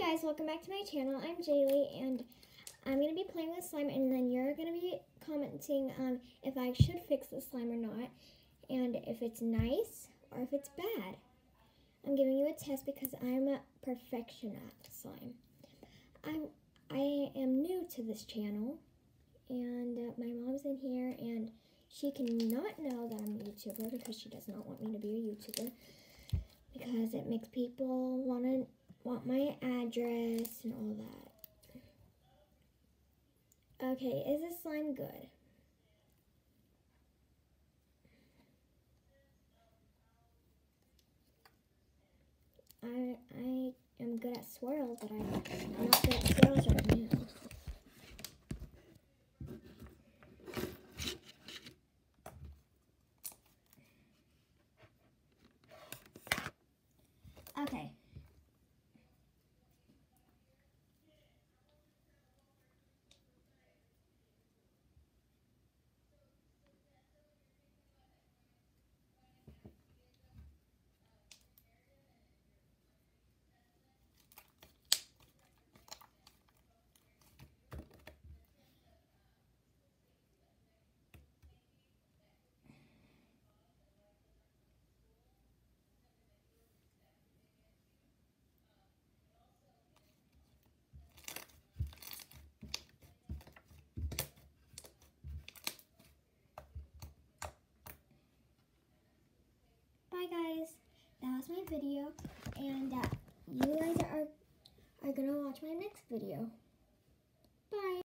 guys, welcome back to my channel. I'm Jaylee and I'm going to be playing with slime and then you're going to be commenting um, if I should fix the slime or not and if it's nice or if it's bad. I'm giving you a test because I'm a perfection at slime. I'm, I am new to this channel and uh, my mom's in here and she cannot know that I'm a YouTuber because she does not want me to be a YouTuber because it makes people want to want my address and all that. Okay, is this slime good? I I am good at swirls, but I'm not good at swirls right now. Okay. Bye guys. That was my video and uh, you guys are are gonna watch my next video. Bye.